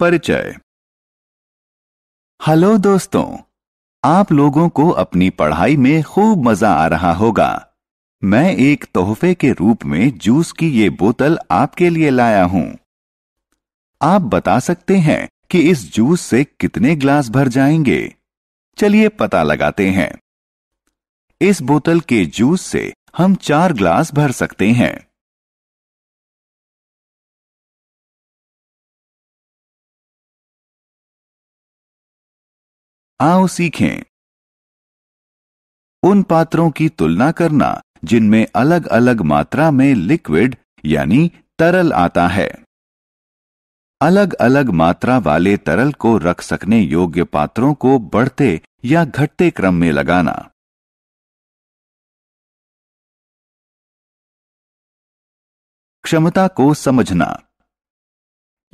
परिचय। हेलो दोस्तों, आप लोगों को अपनी पढ़ाई में खूब मज़ा आ रहा होगा। मैं एक तोहफे के रूप में जूस की ये बोतल आपके लिए लाया हूँ। आप बता सकते हैं कि इस जूस से कितने ग्लास भर जाएँगे? चलिए पता लगाते हैं। इस बोतल के जूस से हम चार ग्लास भर सकते हैं। आओ सीखें। उन पात्रों की तुलना करना, जिनमें अलग अलग मात्रा में लिक्विड यानी तरल आता है। अलग अलग मात्रा वाले तरल को रख सकने योग्य पात्रों को बढ़ते या घटते क्रम में लगाना। क्षमता को समझना।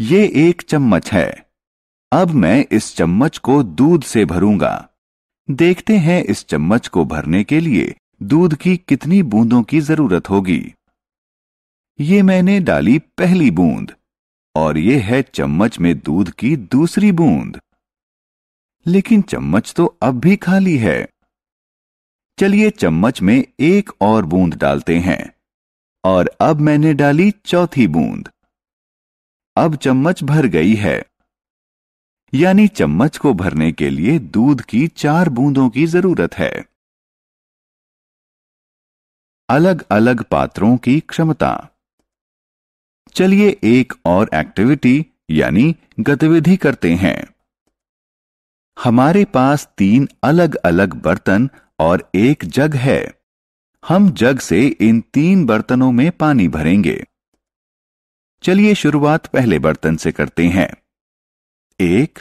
ये एक चम्मच है। अब मैं इस चम्मच को दूध से भरूँगा। देखते हैं इस चम्मच को भरने के लिए दूध की कितनी बूंदों की ज़रूरत होगी। ये मैंने डाली पहली बूंद, और ये है चम्मच में दूध की दूसरी बूंद। लेकिन चम्मच तो अब भी खाली है। चलिए चम्मच में एक और बूंद डालते हैं, और अब मैंने डाली चौथी बूंद। अब चम्मच भर गई है। यानी चम्मच को भरने के लिए दूध की चार बूंदों की ज़रूरत है। अलग अलग पात्रों की क्षमता। चलिए एक और एक्टिविटी यानी गतिविधि करते हैं। हमारे पास तीन अलग अलग बर्तन और एक जग है। हम जग से इन तीन बर्तनों में पानी भरेंगे। चलिए शुरुआत पहले बर्तन से करते हैं। एक,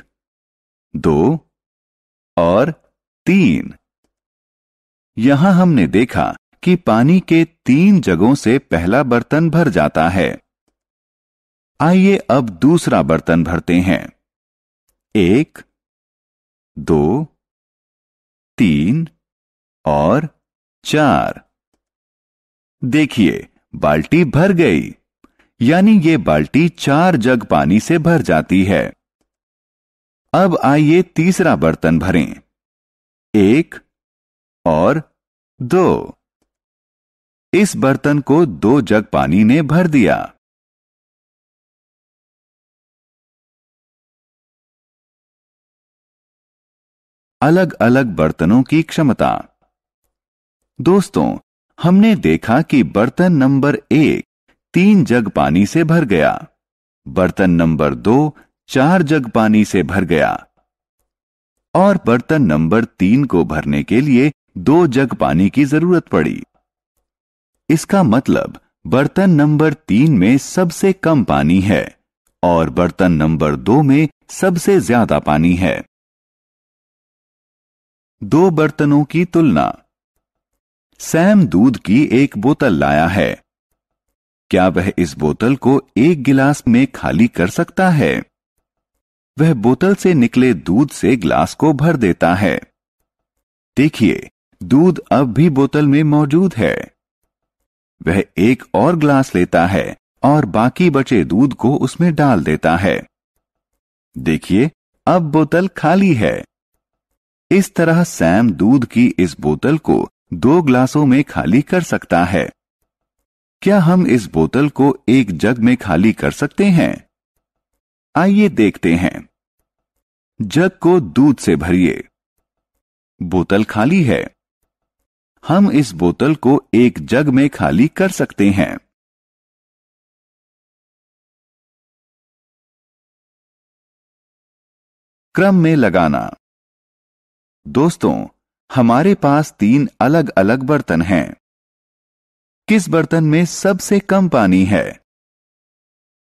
दो और तीन। यहाँ हमने देखा कि पानी के तीन जगहों से पहला बर्तन भर जाता है। आइए अब दूसरा बर्तन भरते हैं। एक, दो, तीन और चार। देखिए, बाल्टी भर गई। यानी ये बाल्टी चार जग पानी से भर जाती है। अब आइए तीसरा बर्तन भरें। एक और दो। इस बर्तन को दो जग पानी ने भर दिया। अलग अलग बर्तनों की क्षमता। दोस्तों, हमने देखा कि बर्तन नंबर एक तीन जग पानी से भर गया। बर्तन नंबर दो चार जग पानी से भर गया। और बर्तन नंबर तीन को भरने के लिए दो जग पानी की ज़रूरत पड़ी। इसका मतलब बर्तन नंबर तीन में सबसे कम पानी है, और बर्तन नंबर दो में सबसे ज़्यादा पानी है। दो बर्तनों की तुलना। सैम दूध की एक बोतल लाया है। क्या वह इस बोतल को एक गिलास में खाली कर सकता है? वह बोतल से निकले दूध से ग्लास को भर देता है। देखिए, दूध अब भी बोतल में मौजूद है। वह एक और ग्लास लेता है और बाकी बचे दूध को उसमें डाल देता है। देखिए, अब बोतल खाली है। इस तरह सैम दूध की इस बोतल को दो ग्लासों में खाली कर सकता है। क्या हम इस बोतल को एक जग में खाली कर सकते हैं? आइए देखते हैं। जग को दूध से भरिए। बोतल खाली है। हम इस बोतल को एक जग में खाली कर सकते हैं। क्रम में लगाना। दोस्तों, हमारे पास तीन अलग अलग बर्तन हैं। किस बर्तन में सबसे कम पानी है?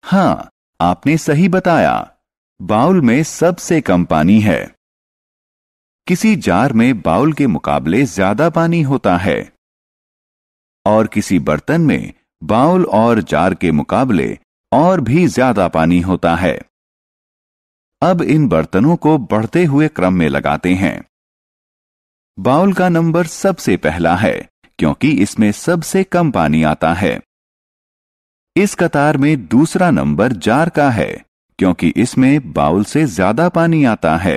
हाँ आपने सही बताया, बाउल में सबसे कम पानी है। किसी जार में बाउल के मुकाबले ज़्यादा पानी होता है। और किसी बर्तन में बाउल और जार के मुकाबले और भी ज़्यादा पानी होता है। अब इन बर्तनों को बढ़ते हुए क्रम में लगाते हैं। बाउल का नंबर सबसे पहला है, क्योंकि इसमें सबसे कम पानी आता है। इस कतार में दूसरा नंबर जार का है, क्योंकि इसमें बाउल से ज़्यादा पानी आता है।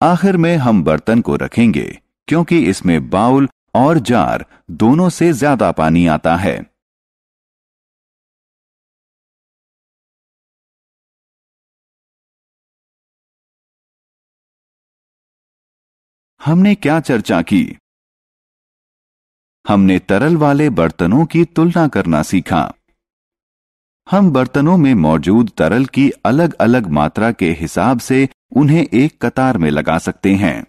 आखिर में हम बर्तन को रखेंगे, क्योंकि इसमें बाउल और जार दोनों से ज़्यादा पानी आता है। हमने क्या चर्चा की? हमने तरल वाले बर्तनों की तुलना करना सीखा। हम बर्तनों में मौजूद तरल की अलग अलग मात्रा के हिसाब से उन्हें एक कतार में लगा सकते हैं।